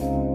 you